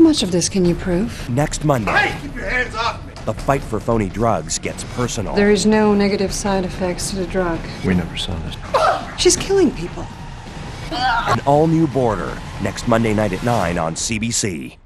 How much of this can you prove? Next Monday, Hey, keep your hands off me! the fight for phony drugs gets personal. There is no negative side effects to the drug. We never saw this. She's killing people. An all new border next Monday night at 9 on CBC.